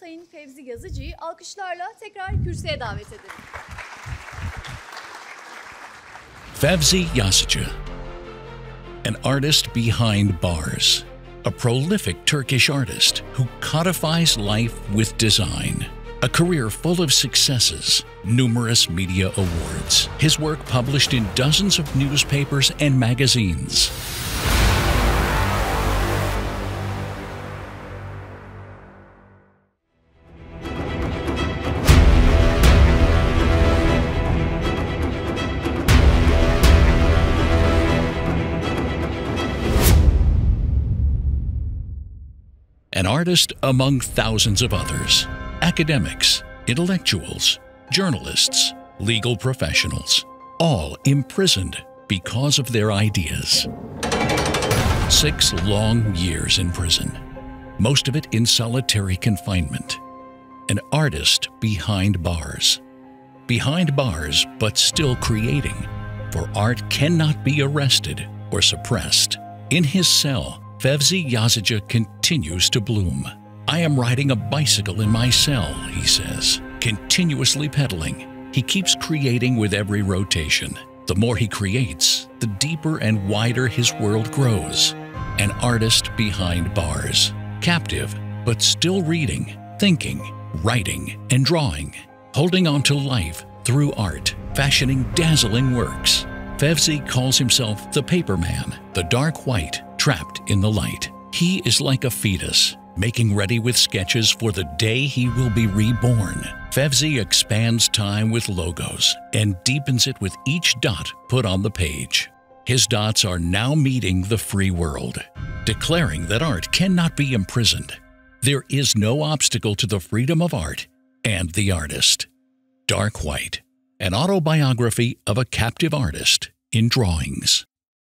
Sayın Fevzi Yazıcı'yı alkışlarla tekrar kürsüye davet edelim. Fevzi Yazıcı, an artist behind bars, a prolific Turkish artist who codifies life with design. A career full of successes, numerous media awards, his work published in dozens of newspapers and magazines. An artist among thousands of others academics, intellectuals, journalists, legal professionals, all imprisoned because of their ideas. Six long years in prison, most of it in solitary confinement. An artist behind bars. Behind bars, but still creating, for art cannot be arrested or suppressed. In his cell, Fevzi Yazıcı continues to bloom. I am riding a bicycle in my cell, he says, continuously pedaling. He keeps creating with every rotation. The more he creates, the deeper and wider his world grows. An artist behind bars, captive, but still reading, thinking, writing, and drawing, holding on to life through art, fashioning dazzling works. Fevzi calls himself the paper man, the dark white, trapped in the light. He is like a fetus, making ready with sketches for the day he will be reborn. Fevzi expands time with logos and deepens it with each dot put on the page. His dots are now meeting the free world, declaring that art cannot be imprisoned. There is no obstacle to the freedom of art and the artist. Dark White, an autobiography of a captive artist in drawings.